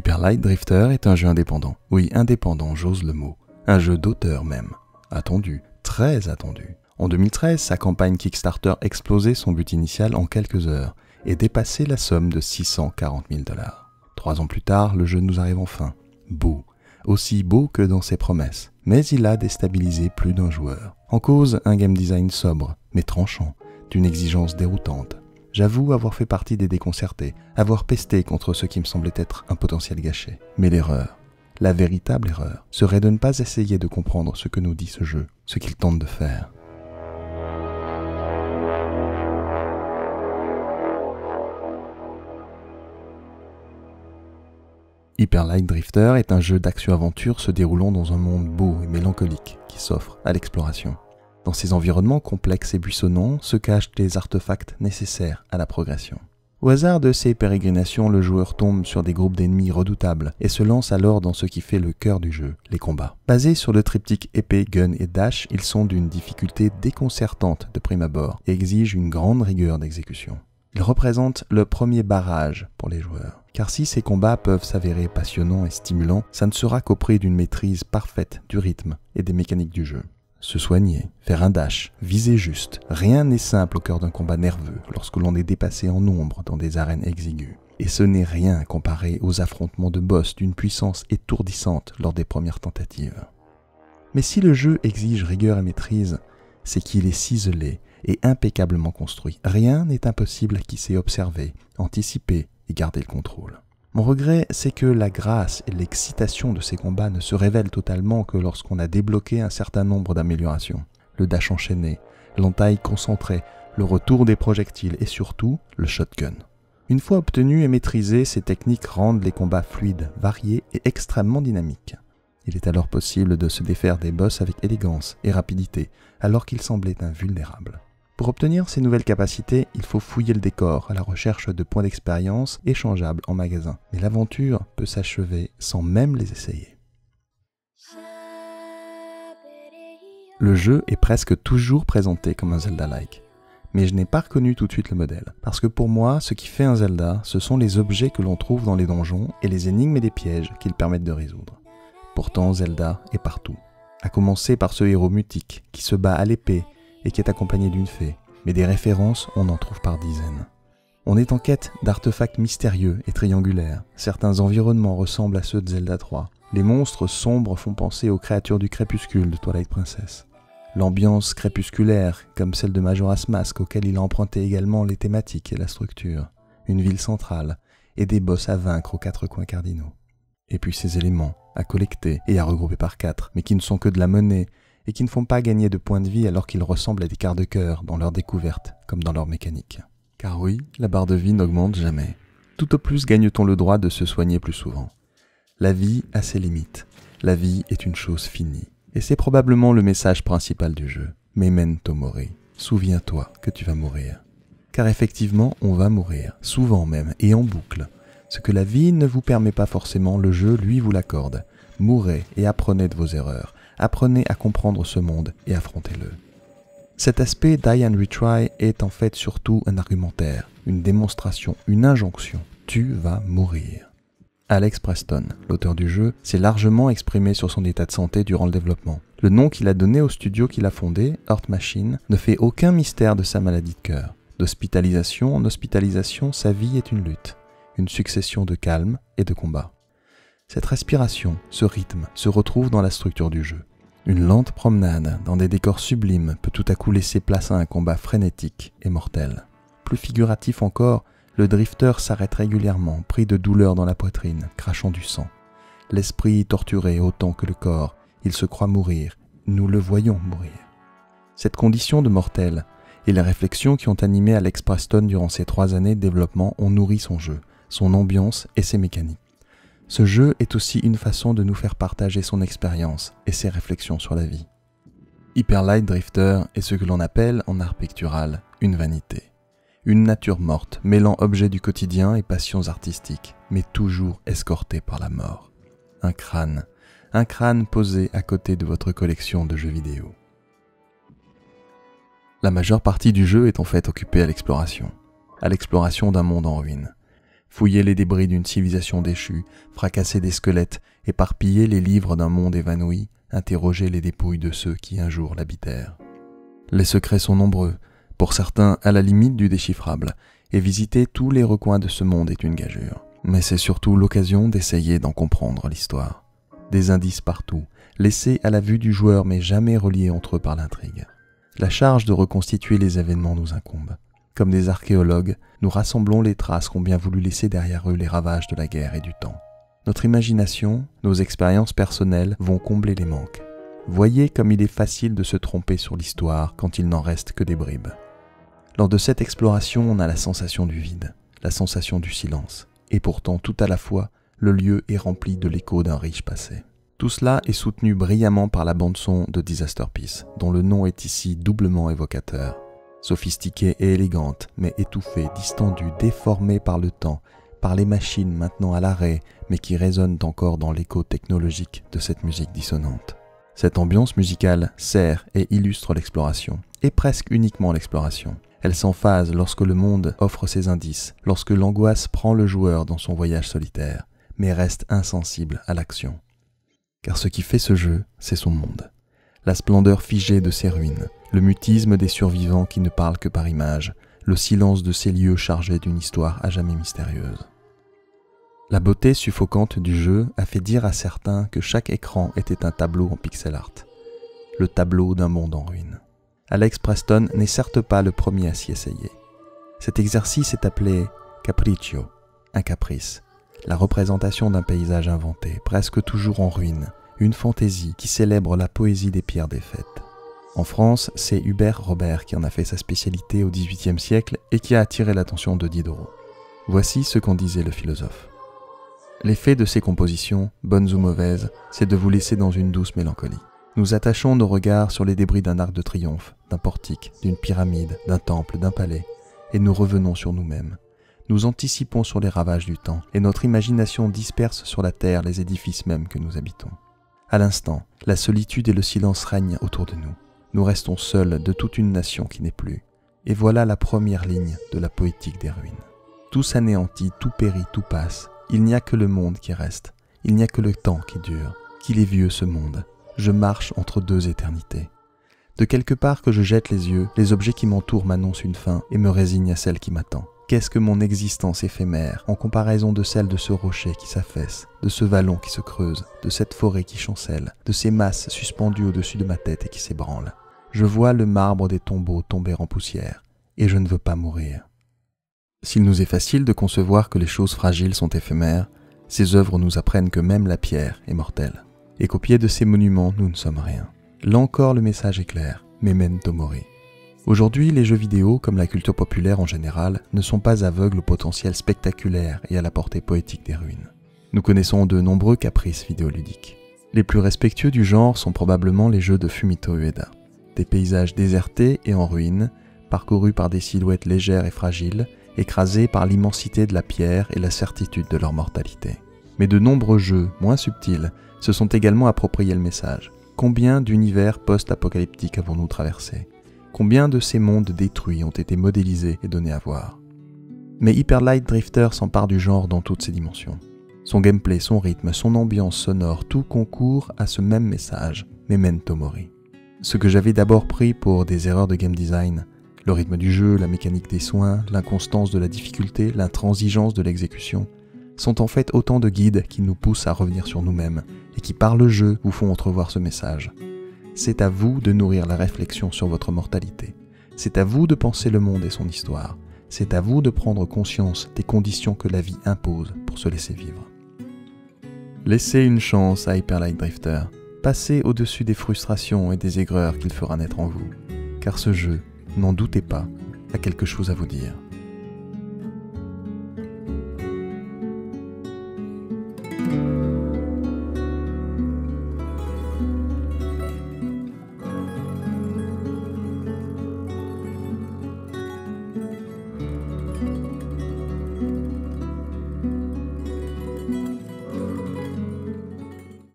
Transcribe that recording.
Hyper Light Drifter est un jeu indépendant. Oui, indépendant, j'ose le mot. Un jeu d'auteur même. Attendu, très attendu. En 2013, sa campagne Kickstarter explosait son but initial en quelques heures et dépassait la somme de 640 000 dollars. Trois ans plus tard, le jeu nous arrive enfin. Beau. Aussi beau que dans ses promesses. Mais il a déstabilisé plus d'un joueur. En cause, un game design sobre, mais tranchant, d'une exigence déroutante. J'avoue avoir fait partie des déconcertés, avoir pesté contre ce qui me semblait être un potentiel gâché. Mais l'erreur, la véritable erreur, serait de ne pas essayer de comprendre ce que nous dit ce jeu, ce qu'il tente de faire. Hyper Light Drifter est un jeu d'action-aventure se déroulant dans un monde beau et mélancolique qui s'offre à l'exploration. Dans ces environnements complexes et buissonnants se cachent des artefacts nécessaires à la progression. Au hasard de ces pérégrinations, le joueur tombe sur des groupes d'ennemis redoutables et se lance alors dans ce qui fait le cœur du jeu, les combats. Basés sur le triptyque épée, gun et dash, ils sont d'une difficulté déconcertante de prime abord et exigent une grande rigueur d'exécution. Ils représentent le premier barrage pour les joueurs. Car si ces combats peuvent s'avérer passionnants et stimulants, ça ne sera qu'au prix d'une maîtrise parfaite du rythme et des mécaniques du jeu. Se soigner, faire un dash, viser juste, rien n'est simple au cœur d'un combat nerveux lorsque l'on est dépassé en nombre dans des arènes exiguës. Et ce n'est rien comparé aux affrontements de boss d'une puissance étourdissante lors des premières tentatives. Mais si le jeu exige rigueur et maîtrise, c'est qu'il est ciselé et impeccablement construit. Rien n'est impossible à qui sait observer, anticiper et garder le contrôle. Mon regret, c'est que la grâce et l'excitation de ces combats ne se révèlent totalement que lorsqu'on a débloqué un certain nombre d'améliorations. Le dash enchaîné, l'entaille concentrée, le retour des projectiles et surtout le shotgun. Une fois obtenues et maîtrisées, ces techniques rendent les combats fluides, variés et extrêmement dynamiques. Il est alors possible de se défaire des boss avec élégance et rapidité, alors qu'ils semblaient invulnérables. Pour obtenir ces nouvelles capacités, il faut fouiller le décor à la recherche de points d'expérience échangeables en magasin. Mais l'aventure peut s'achever sans même les essayer. Le jeu est presque toujours présenté comme un Zelda-like. Mais je n'ai pas reconnu tout de suite le modèle. Parce que pour moi, ce qui fait un Zelda, ce sont les objets que l'on trouve dans les donjons et les énigmes et les pièges qu'ils permettent de résoudre. Pourtant, Zelda est partout. À commencer par ce héros mutique qui se bat à l'épée et qui est accompagné d'une fée, mais des références, on en trouve par dizaines. On est en quête d'artefacts mystérieux et triangulaires. Certains environnements ressemblent à ceux de Zelda 3. Les monstres sombres font penser aux créatures du crépuscule de Twilight Princess. L'ambiance crépusculaire, comme celle de Majora's Mask, auquel il a emprunté également les thématiques et la structure. Une ville centrale, et des boss à vaincre aux quatre coins cardinaux. Et puis ces éléments, à collecter et à regrouper par quatre, mais qui ne sont que de la monnaie et qui ne font pas gagner de points de vie alors qu'ils ressemblent à des quarts de cœur dans leur découverte comme dans leur mécanique. Car oui, la barre de vie n'augmente jamais. Tout au plus gagne-t-on le droit de se soigner plus souvent. La vie a ses limites. La vie est une chose finie. Et c'est probablement le message principal du jeu. Memento mori. Souviens-toi que tu vas mourir. Car effectivement, on va mourir, souvent même, et en boucle. Ce que la vie ne vous permet pas forcément, le jeu, lui, vous l'accorde. Mourez et apprenez de vos erreurs apprenez à comprendre ce monde et affrontez-le. Cet aspect Die and Retry est en fait surtout un argumentaire, une démonstration, une injonction. Tu vas mourir. Alex Preston, l'auteur du jeu, s'est largement exprimé sur son état de santé durant le développement. Le nom qu'il a donné au studio qu'il a fondé, Heart Machine, ne fait aucun mystère de sa maladie de cœur. D'hospitalisation en hospitalisation, sa vie est une lutte, une succession de calme et de combats. Cette respiration, ce rythme, se retrouve dans la structure du jeu. Une lente promenade dans des décors sublimes peut tout à coup laisser place à un combat frénétique et mortel. Plus figuratif encore, le drifter s'arrête régulièrement, pris de douleur dans la poitrine, crachant du sang. L'esprit torturé autant que le corps, il se croit mourir, nous le voyons mourir. Cette condition de mortel et les réflexions qui ont animé Alex Preston durant ces trois années de développement ont nourri son jeu, son ambiance et ses mécaniques. Ce jeu est aussi une façon de nous faire partager son expérience et ses réflexions sur la vie. Hyper Light Drifter est ce que l'on appelle en art pictural une vanité. Une nature morte, mêlant objets du quotidien et passions artistiques, mais toujours escortée par la mort. Un crâne, un crâne posé à côté de votre collection de jeux vidéo. La majeure partie du jeu est en fait occupée à l'exploration, à l'exploration d'un monde en ruine, fouiller les débris d'une civilisation déchue, fracasser des squelettes, éparpiller les livres d'un monde évanoui, interroger les dépouilles de ceux qui un jour l'habitèrent. Les secrets sont nombreux, pour certains à la limite du déchiffrable, et visiter tous les recoins de ce monde est une gageure. Mais c'est surtout l'occasion d'essayer d'en comprendre l'histoire. Des indices partout, laissés à la vue du joueur mais jamais reliés entre eux par l'intrigue. La charge de reconstituer les événements nous incombe. Comme des archéologues, nous rassemblons les traces qu'ont bien voulu laisser derrière eux les ravages de la guerre et du temps. Notre imagination, nos expériences personnelles vont combler les manques. Voyez comme il est facile de se tromper sur l'histoire quand il n'en reste que des bribes. Lors de cette exploration, on a la sensation du vide, la sensation du silence, et pourtant tout à la fois, le lieu est rempli de l'écho d'un riche passé. Tout cela est soutenu brillamment par la bande-son de Disaster Peace, dont le nom est ici doublement évocateur. Sophistiquée et élégante, mais étouffée, distendue, déformée par le temps, par les machines maintenant à l'arrêt, mais qui résonnent encore dans l'écho technologique de cette musique dissonante. Cette ambiance musicale sert et illustre l'exploration, et presque uniquement l'exploration. Elle s'emphase lorsque le monde offre ses indices, lorsque l'angoisse prend le joueur dans son voyage solitaire, mais reste insensible à l'action. Car ce qui fait ce jeu, c'est son monde. La splendeur figée de ses ruines, le mutisme des survivants qui ne parlent que par images, le silence de ces lieux chargés d'une histoire à jamais mystérieuse. La beauté suffocante du jeu a fait dire à certains que chaque écran était un tableau en pixel art, le tableau d'un monde en ruine. Alex Preston n'est certes pas le premier à s'y essayer. Cet exercice est appelé capriccio, un caprice, la représentation d'un paysage inventé, presque toujours en ruine, une fantaisie qui célèbre la poésie des pierres défaites. En France, c'est Hubert Robert qui en a fait sa spécialité au XVIIIe siècle et qui a attiré l'attention de Diderot. Voici ce qu'en disait le philosophe. L'effet de ces compositions, bonnes ou mauvaises, c'est de vous laisser dans une douce mélancolie. Nous attachons nos regards sur les débris d'un arc de triomphe, d'un portique, d'une pyramide, d'un temple, d'un palais, et nous revenons sur nous-mêmes. Nous anticipons sur les ravages du temps, et notre imagination disperse sur la terre les édifices mêmes que nous habitons. À l'instant, la solitude et le silence règnent autour de nous. Nous restons seuls de toute une nation qui n'est plus. Et voilà la première ligne de la poétique des ruines. Tout s'anéantit, tout périt, tout passe. Il n'y a que le monde qui reste. Il n'y a que le temps qui dure. Qu'il est vieux ce monde, je marche entre deux éternités. De quelque part que je jette les yeux, les objets qui m'entourent m'annoncent une fin et me résignent à celle qui m'attend. Qu'est-ce que mon existence éphémère en comparaison de celle de ce rocher qui s'affaisse, de ce vallon qui se creuse, de cette forêt qui chancelle, de ces masses suspendues au-dessus de ma tête et qui s'ébranlent? Je vois le marbre des tombeaux tomber en poussière, et je ne veux pas mourir. S'il nous est facile de concevoir que les choses fragiles sont éphémères, ces œuvres nous apprennent que même la pierre est mortelle et qu'au pied de ces monuments, nous ne sommes rien. Là encore, le message est clair, memento mori. Aujourd'hui, les jeux vidéo, comme la culture populaire en général, ne sont pas aveugles au potentiel spectaculaire et à la portée poétique des ruines. Nous connaissons de nombreux caprices vidéoludiques. Les plus respectueux du genre sont probablement les jeux de Fumito Ueda. Des paysages désertés et en ruines, parcourus par des silhouettes légères et fragiles, écrasés par l'immensité de la pierre et la certitude de leur mortalité. Mais de nombreux jeux, moins subtils, se sont également appropriés le message. Combien d'univers post-apocalyptiques avons-nous traversé Combien de ces mondes détruits ont été modélisés et donnés à voir? Mais Hyper Light Drifter s'empare du genre dans toutes ses dimensions. Son gameplay, son rythme, son ambiance sonore, tout concourt à ce même message, Memento Mori. Ce que j'avais d'abord pris pour des erreurs de game design, le rythme du jeu, la mécanique des soins, l'inconstance de la difficulté, l'intransigeance de l'exécution, sont en fait autant de guides qui nous poussent à revenir sur nous-mêmes et qui par le jeu vous font entrevoir ce message. C'est à vous de nourrir la réflexion sur votre mortalité. C'est à vous de penser le monde et son histoire. C'est à vous de prendre conscience des conditions que la vie impose pour se laisser vivre. Laissez une chance à Hyper Light Drifter. Passez au-dessus des frustrations et des aigreurs qu'il fera naître en vous. Car ce jeu, n'en doutez pas, a quelque chose à vous dire.